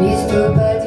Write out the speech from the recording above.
These to bad